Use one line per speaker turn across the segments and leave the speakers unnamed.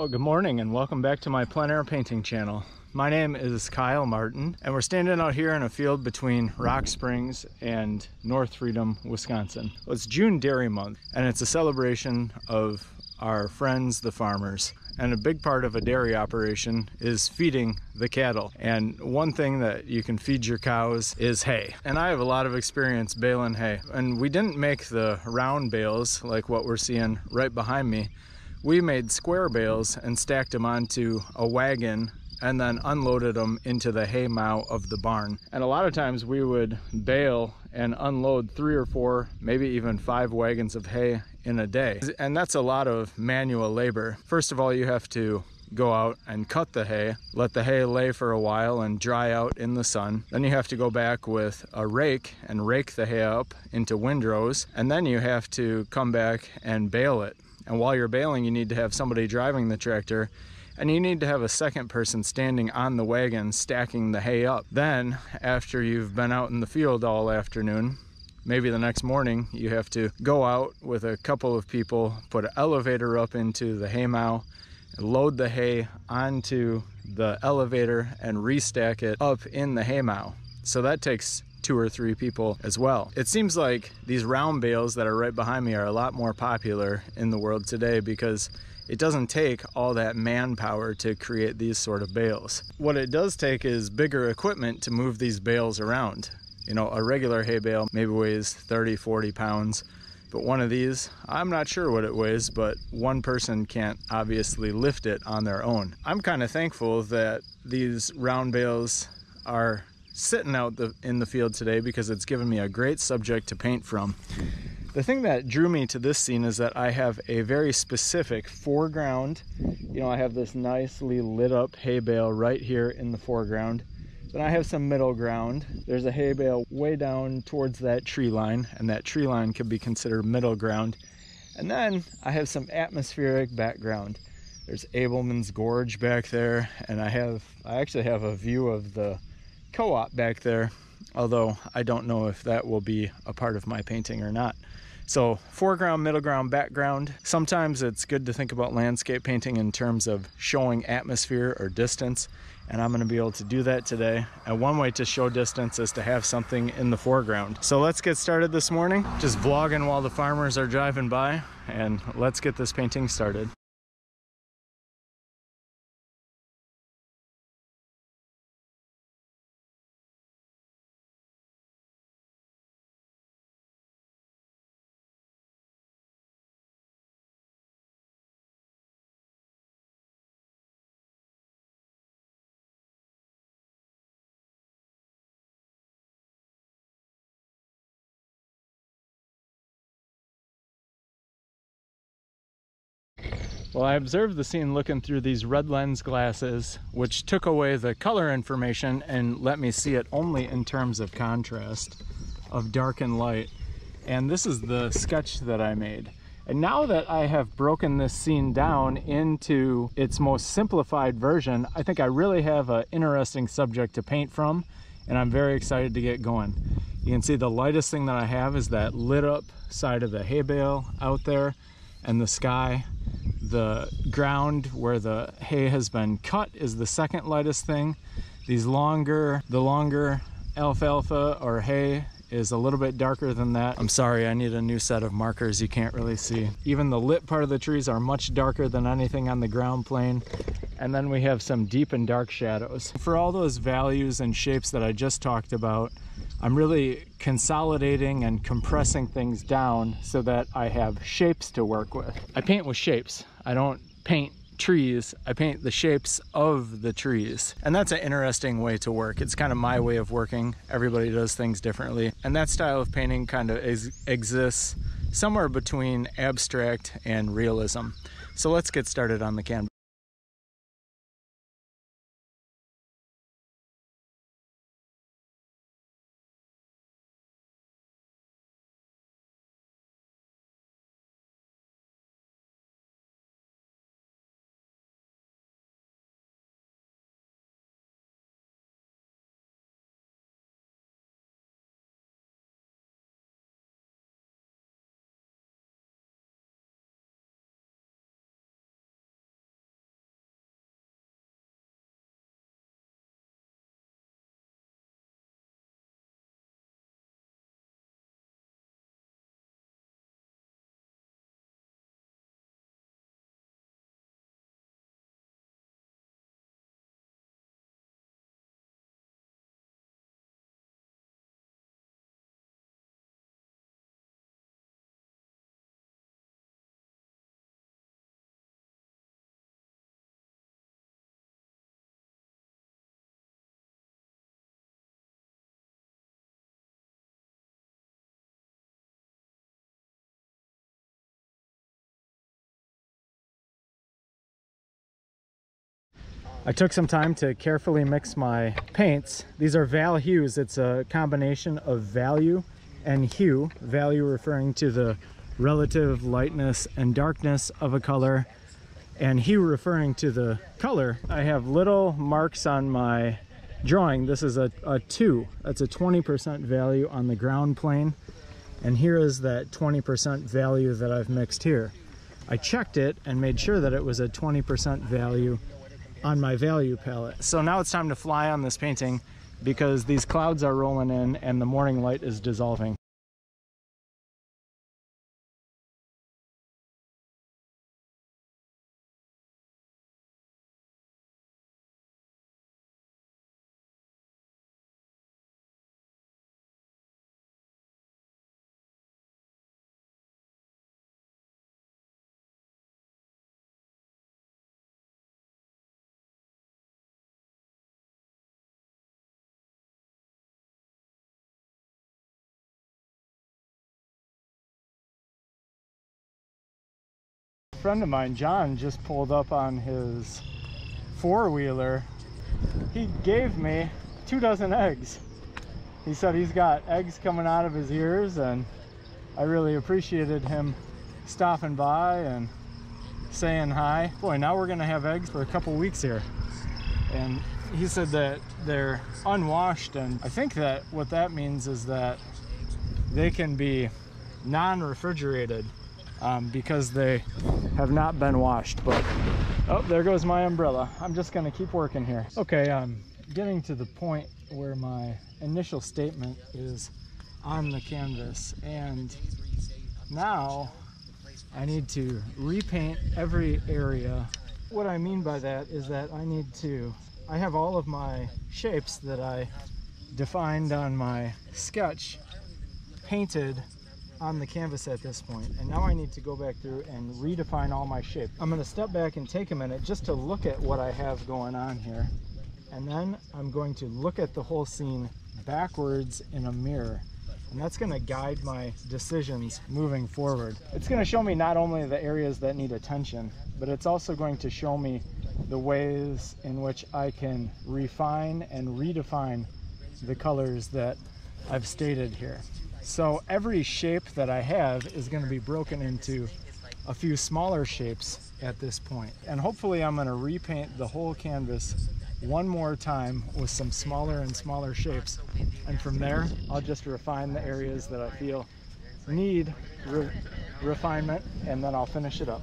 Oh, good morning and welcome back to my plein air painting channel. My name is Kyle Martin and we're standing out here in a field between Rock Springs and North Freedom, Wisconsin. Well, it's June Dairy Month and it's a celebration of our friends, the farmers. And a big part of a dairy operation is feeding the cattle. And one thing that you can feed your cows is hay. And I have a lot of experience baling hay. And we didn't make the round bales like what we're seeing right behind me we made square bales and stacked them onto a wagon and then unloaded them into the hay mow of the barn. And a lot of times we would bale and unload three or four, maybe even five wagons of hay in a day. And that's a lot of manual labor. First of all, you have to go out and cut the hay, let the hay lay for a while and dry out in the sun. Then you have to go back with a rake and rake the hay up into windrows. And then you have to come back and bale it. And while you're baling, you need to have somebody driving the tractor and you need to have a second person standing on the wagon stacking the hay up. Then, after you've been out in the field all afternoon, maybe the next morning, you have to go out with a couple of people, put an elevator up into the hay mow, load the hay onto the elevator, and restack it up in the hay mow. So that takes two or three people as well. It seems like these round bales that are right behind me are a lot more popular in the world today because it doesn't take all that manpower to create these sort of bales. What it does take is bigger equipment to move these bales around. You know, a regular hay bale maybe weighs 30, 40 pounds, but one of these, I'm not sure what it weighs, but one person can't obviously lift it on their own. I'm kind of thankful that these round bales are sitting out the, in the field today because it's given me a great subject to paint from. The thing that drew me to this scene is that I have a very specific foreground. You know, I have this nicely lit up hay bale right here in the foreground. Then I have some middle ground. There's a hay bale way down towards that tree line, and that tree line could be considered middle ground. And then I have some atmospheric background. There's Ableman's Gorge back there, and I have I actually have a view of the co-op back there, although I don't know if that will be a part of my painting or not. So foreground, middle ground, background. Sometimes it's good to think about landscape painting in terms of showing atmosphere or distance. And I'm gonna be able to do that today. And one way to show distance is to have something in the foreground. So let's get started this morning. Just vlogging while the farmers are driving by and let's get this painting started. Well, I observed the scene looking through these red lens glasses, which took away the color information and let me see it only in terms of contrast of dark and light. And this is the sketch that I made. And now that I have broken this scene down into its most simplified version, I think I really have an interesting subject to paint from, and I'm very excited to get going. You can see the lightest thing that I have is that lit up side of the hay bale out there and the sky the ground where the hay has been cut is the second lightest thing. These longer, the longer alfalfa or hay is a little bit darker than that. I'm sorry, I need a new set of markers you can't really see. Even the lit part of the trees are much darker than anything on the ground plane. And then we have some deep and dark shadows. For all those values and shapes that I just talked about, I'm really consolidating and compressing things down so that I have shapes to work with. I paint with shapes. I don't paint trees, I paint the shapes of the trees. And that's an interesting way to work. It's kind of my way of working. Everybody does things differently. And that style of painting kind of exists somewhere between abstract and realism. So let's get started on the canvas. I took some time to carefully mix my paints. These are Val Hues. It's a combination of value and hue. Value referring to the relative lightness and darkness of a color and hue referring to the color. I have little marks on my drawing. This is a, a two. That's a 20% value on the ground plane. And here is that 20% value that I've mixed here. I checked it and made sure that it was a 20% value on my value palette. So now it's time to fly on this painting because these clouds are rolling in and the morning light is dissolving. Friend of mine, John, just pulled up on his four-wheeler. He gave me two dozen eggs. He said he's got eggs coming out of his ears and I really appreciated him stopping by and saying hi. Boy, now we're gonna have eggs for a couple weeks here. And he said that they're unwashed and I think that what that means is that they can be non-refrigerated um, because they have not been washed. But, oh, there goes my umbrella. I'm just gonna keep working here. Okay, I'm getting to the point where my initial statement is on the canvas and now I need to repaint every area. What I mean by that is that I need to, I have all of my shapes that I defined on my sketch painted on the canvas at this point and now I need to go back through and redefine all my shape. I'm going to step back and take a minute just to look at what I have going on here and then I'm going to look at the whole scene backwards in a mirror and that's going to guide my decisions moving forward. It's going to show me not only the areas that need attention but it's also going to show me the ways in which I can refine and redefine the colors that I've stated here. So every shape that I have is going to be broken into a few smaller shapes at this point. And hopefully I'm going to repaint the whole canvas one more time with some smaller and smaller shapes. And from there, I'll just refine the areas that I feel need re refinement and then I'll finish it up.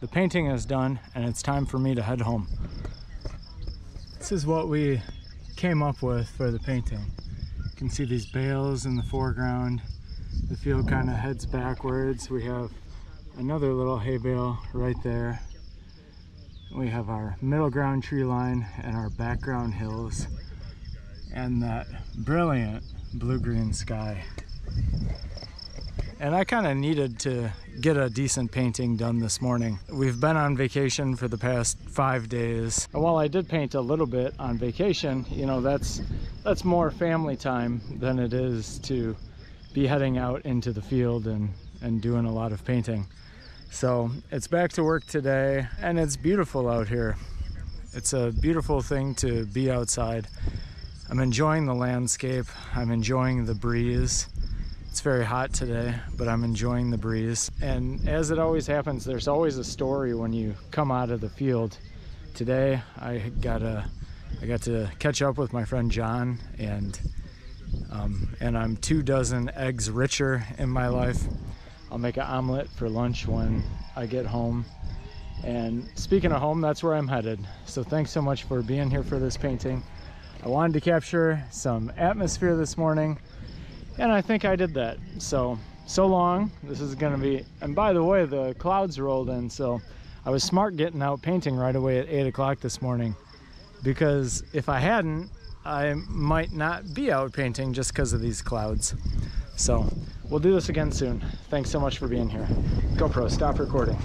The painting is done and it's time for me to head home. This is what we came up with for the painting. You can see these bales in the foreground. The field kind of heads backwards. We have another little hay bale right there. We have our middle ground tree line and our background hills and that brilliant blue-green sky. And I kind of needed to get a decent painting done this morning. We've been on vacation for the past five days. And while I did paint a little bit on vacation, you know, that's, that's more family time than it is to be heading out into the field and, and doing a lot of painting. So it's back to work today and it's beautiful out here. It's a beautiful thing to be outside. I'm enjoying the landscape. I'm enjoying the breeze. It's very hot today, but I'm enjoying the breeze. And as it always happens, there's always a story when you come out of the field. Today, I got a, I got to catch up with my friend John, and um, and I'm two dozen eggs richer in my life. I'll make an omelet for lunch when I get home. And speaking of home, that's where I'm headed. So thanks so much for being here for this painting. I wanted to capture some atmosphere this morning and I think I did that. So, so long. This is gonna be, and by the way, the clouds rolled in. So I was smart getting out painting right away at eight o'clock this morning because if I hadn't, I might not be out painting just because of these clouds. So we'll do this again soon. Thanks so much for being here. GoPro, stop recording.